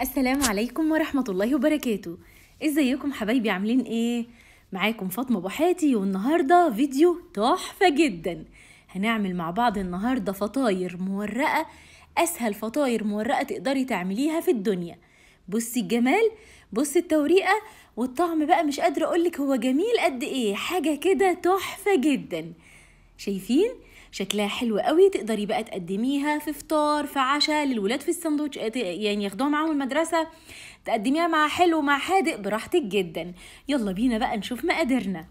السلام عليكم ورحمة الله وبركاته. إزيكم حبايبي؟ عاملين إيه؟ معاكم فاطمة بوحاتي والنهاردة فيديو تحفة جدا. هنعمل مع بعض النهاردة فطاير مورقة أسهل فطاير مورقة تقدري تعمليها في الدنيا. بصي الجمال بصي التوريقة والطعم بقى مش قادرة أقولك هو جميل قد إيه. حاجة كده تحفة جدا. شايفين؟ شكلها حلو قوي تقدري بقى تقدميها في فطار في عشاء للولاد في الساندوتش يعني ياخدوها معاهم المدرسة تقدميها مع حلو مع حادق براحتك جدا. يلا بينا بقى نشوف مقاديرنا.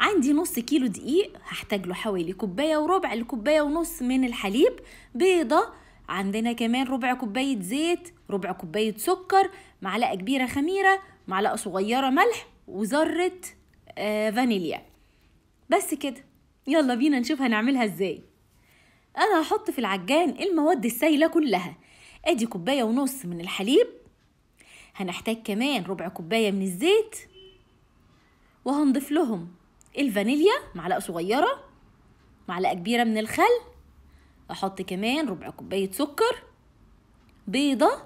عندي نص كيلو دقيق هحتاج له حوالي كوباية وربع لكوباية ونص من الحليب بيضة عندنا كمان ربع كوباية زيت ربع كوباية سكر معلقة كبيرة خميرة معلقة صغيرة ملح وذرة آه فانيليا. بس كده. يلا بينا نشوف هنعملها إزاي. أنا هحط في العجان المواد السايلة كلها. ادي كوباية ونص من الحليب. هنحتاج كمان ربع كوباية من الزيت. وهنضيف لهم الفانيليا معلقة صغيرة معلقة كبيرة من الخل. أحط كمان ربع كوباية سكر. بيضة.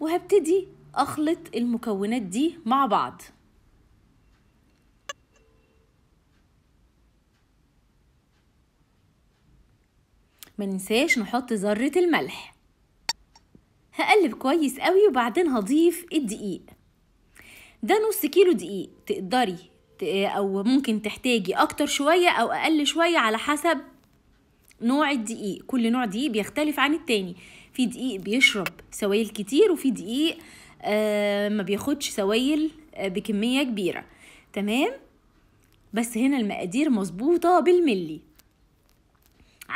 وهبتدي اخلط المكونات دي مع بعض. ما ننساش نحط ذرة الملح. هقلب كويس قوي وبعدين هضيف الدقيق. ده نص كيلو دقيق. تقدري أو ممكن تحتاجي أكتر شوية أو أقل شوية على حسب نوع الدقيق. كل نوع دقيق بيختلف عن التاني. في دقيق بيشرب سوائل كتير وفي دقيق آه ما بياخدش سوائل آه بكمية كبيرة. تمام؟ بس هنا المقادير مظبوطة بالملي.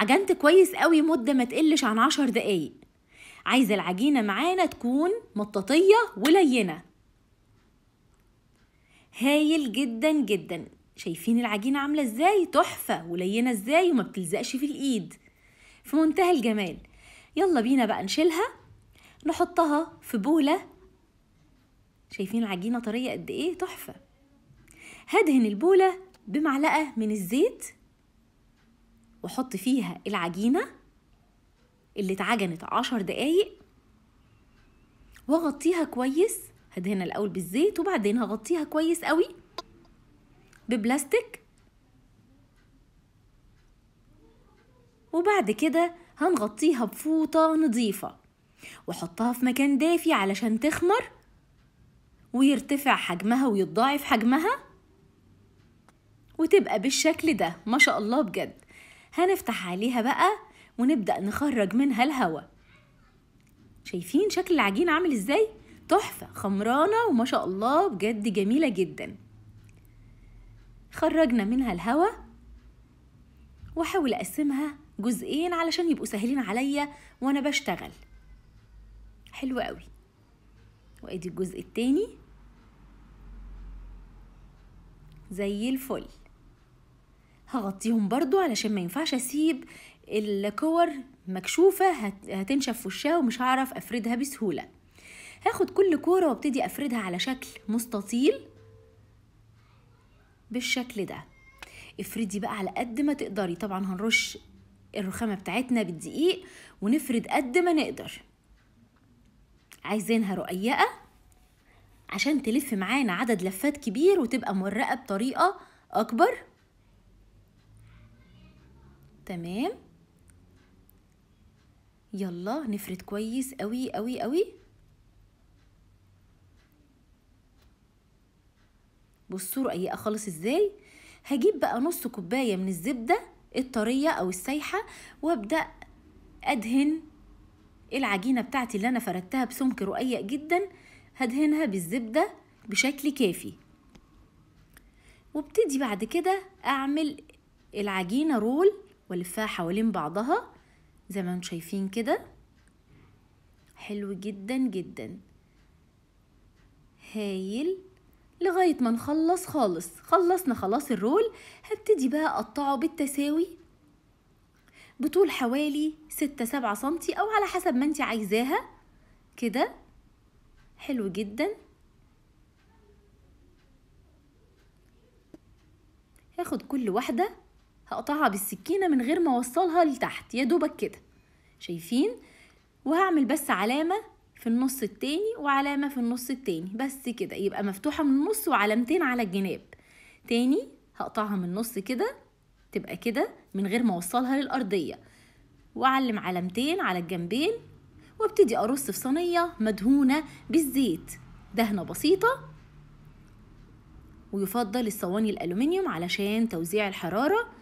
عجنت كويس قوي مدة ما تقلش عن عشر دقايق. عايزة العجينة معانا تكون مطاطية ولينة. هايل جدا جدا. شايفين العجينة عاملة إزاي؟ تحفة. ولينة إزاي؟ وما بتلزقش في الإيد. في منتهى الجمال. يلا بينا بقى نشيلها. نحطها في بولة. شايفين العجينة طرية قد إيه؟ تحفة. هدهن البولة بمعلقة من الزيت. واحط فيها العجينة اللي اتعجنت عشر دقايق واغطيها كويس. هدهنها الأول بالزيت وبعدين هغطيها كويس قوي ببلاستيك. وبعد كده هنغطيها بفوطة نظيفة واحطها في مكان دافي علشان تخمر ويرتفع حجمها ويتضاعف حجمها وتبقى بالشكل ده. ما شاء الله بجد. هنفتح عليها بقى ونبدأ نخرج منها الهواء شايفين شكل العجينة عامل إزاي؟ تحفة خمرانة وما شاء الله بجد جميلة جدا. خرجنا منها الهواء وأحاول أقسمها جزئين علشان يبقوا سهلين عليا وأنا بشتغل. حلو قوي. وأدي الجزء التاني. زي الفل. هغطيهم برضو علشان ما ينفعش أسيب الكور مكشوفة هتنشف في وشها ومش هعرف أفردها بسهولة. هاخد كل كورة وابتدي أفردها على شكل مستطيل بالشكل ده. افردي بقى على قد ما تقدري. طبعا هنرش الرخامة بتاعتنا بالدقيق ونفرد قد ما نقدر. عايزينها رقيقة عشان تلف معانا عدد لفات كبير وتبقى مورقة بطريقة أكبر. تمام؟ يلا نفرد كويس قوي قوي قوي بصوا رقيقه خالص إزاي. هجيب بقى نص كوباية من الزبدة الطرية أو السايحة وأبدأ أدهن العجينة بتاعتي اللي أنا فردتها بسمك رقيق جدا. هدهنها بالزبدة بشكل كافي. وابتدي بعد كده أعمل العجينة رول والفها حوالين بعضها زي ما أنتم شايفين كده. حلو جدا جدا. هايل. لغاية ما نخلص خالص. خلصنا خلاص الرول. هبتدي بقى أقطعه بالتساوي. بطول حوالي ستة سبعة سنتي أو على حسب ما انت عايزاها. كده. حلو جدا. هاخد كل واحدة. هقطعها بالسكينة من غير ما أوصلها لتحت يا دوبك كده. شايفين؟ وهعمل بس علامة في النص التاني وعلامة في النص التاني بس كده. يبقى مفتوحة من النص وعلامتين على الجناب. تاني هقطعها من النص كده تبقى كده من غير ما أوصلها للأرضية. وأعلم علامتين على الجنبين وأبتدي أرص في صينية مدهونة بالزيت. دهنة بسيطة. ويفضل الصواني الألومنيوم علشان توزيع الحرارة.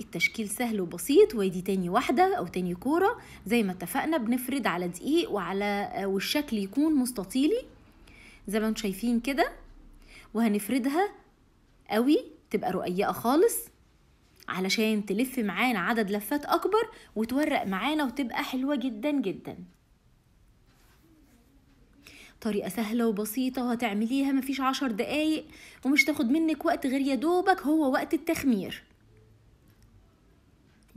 التشكيل سهل وبسيط ودي تاني واحدة أو تاني كورة زي ما اتفقنا بنفرد على دقيق وعلى والشكل يكون مستطيلي زي ما أنتم شايفين كده وهنفردها قوي تبقى رقيقة خالص علشان تلف معانا عدد لفات أكبر وتورق معانا وتبقى حلوة جدا جدا. طريقة سهلة وبسيطة وهتعمليها مفيش عشر دقايق ومش تاخد منك وقت غير يدوبك هو وقت التخمير.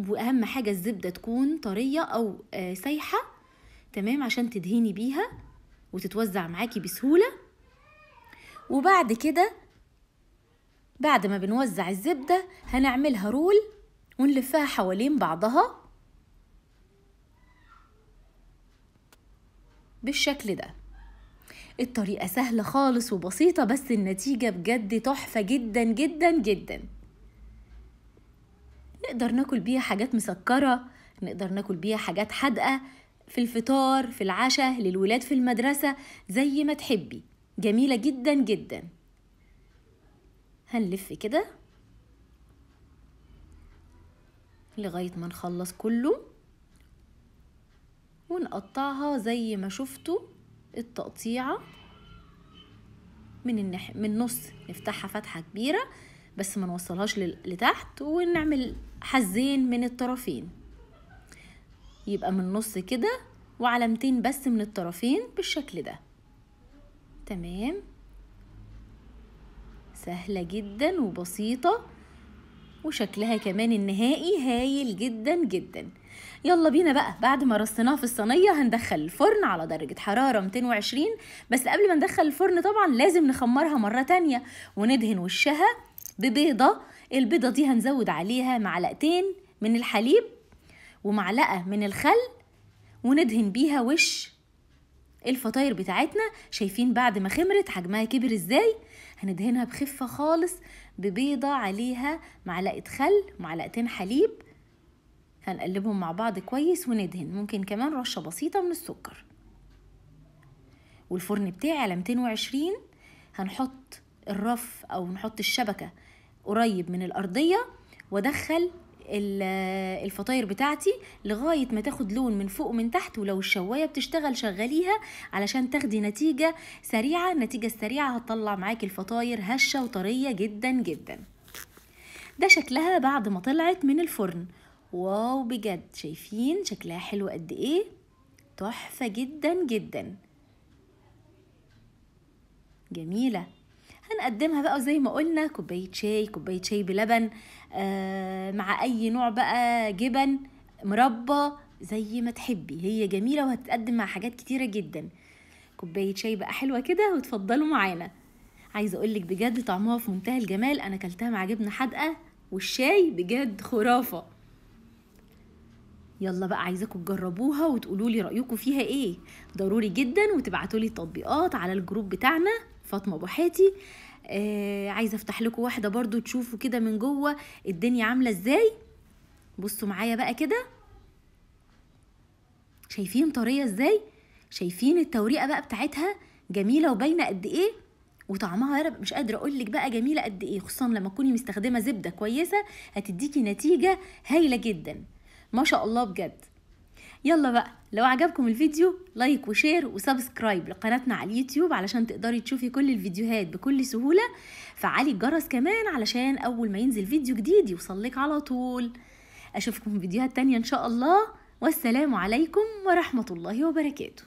وأهم حاجة الزبدة تكون طرية أو آه سايحة تمام عشان تدهني بيها وتتوزع معاكي بسهولة. وبعد كده بعد ما بنوزع الزبدة هنعملها رول ونلفها حوالين بعضها بالشكل ده. الطريقة سهلة خالص وبسيطة بس النتيجة بجد تحفة جدا جدا جدا. نقدر ناكل بيها حاجات مسكرة نقدر ناكل بيها حاجات حادقة في الفطار في العشاء للولاد في المدرسة زي ما تحبي. جميلة جدا جدا. هنلف كده لغاية ما نخلص كله ونقطعها زي ما شفتوا التقطيعة. من النح... من النص نفتحها فتحة كبيرة بس ما نوصلهاش لتحت ونعمل حزين من الطرفين. يبقى من النص كده وعلامتين بس من الطرفين بالشكل ده. تمام؟ سهلة جدا وبسيطة وشكلها كمان النهائي هايل جدا جدا. يلا بينا بقى. بعد ما رصيناها في الصينية هندخل الفرن على درجة حرارة 220 بس قبل ما ندخل الفرن طبعا لازم نخمرها مرة تانية وندهن وشها ببيضة. البيضة دي هنزود عليها معلقتين من الحليب ومعلقة من الخل وندهن بيها وش الفطاير بتاعتنا. شايفين بعد ما خمرت حجمها كبر إزاي؟ هندهنها بخفة خالص ببيضة عليها معلقة خل معلقتين حليب. هنقلبهم مع بعض كويس وندهن. ممكن كمان رشة بسيطة من السكر. والفرن بتاعي على 220 هنحط الرف أو نحط الشبكة قريب من الأرضية وأدخل الفطاير بتاعتي لغاية ما تاخد لون من فوق ومن تحت. ولو الشواية بتشتغل شغليها علشان تاخدي نتيجة سريعة. النتيجة السريعة هتطلع معاكي الفطاير هشة وطرية جدا جدا. ده شكلها بعد ما طلعت من الفرن. واو بجد. شايفين شكلها حلو قد إيه؟ تحفة جدا جدا. جميلة. هنقدمها بقى زي ما قلنا كوباية شاي كوباية شاي بلبن آه مع أي نوع بقى جبن مربى زي ما تحبي. هي جميلة وهتتقدم مع حاجات كتيرة جدا. كوباية شاي بقى حلوة كده وتفضلوا معانا. عايزة أقولك بجد طعمها في منتهى الجمال. أنا كلتها مع جبنة حادقة والشاي بجد خرافة. يلا بقى عايزاكم تجربوها وتقولوا لي رأيكم فيها إيه. ضروري جدا وتبعتوا لي تطبيقات على الجروب بتاعنا. فاطمة أبو حاتي. آه عايزة أفتح لكم واحدة برضو تشوفوا كده من جوه الدنيا عاملة إزاي. بصوا معايا بقى كده. شايفين طرية إزاي؟ شايفين التوريقة بقى بتاعتها جميلة وباينة قد إيه؟ وطعمها يا مش قادرة أقول لك بقى جميلة قد إيه خصوصا لما تكوني مستخدمة زبدة كويسة هتديكي نتيجة هايلة جدا. ما شاء الله بجد. يلا بقى لو عجبكم الفيديو like و share و subscribe لقناتنا على اليوتيوب علشان تقدري تشوفي كل الفيديوهات بكل سهولة. فعلي الجرس كمان علشان أول ما ينزل فيديو جديد يوصلك على طول. أشوفكم في فيديوهات تانية إن شاء الله. والسلام عليكم ورحمة الله وبركاته.